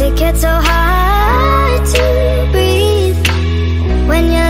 Does it get so hard to breathe when you're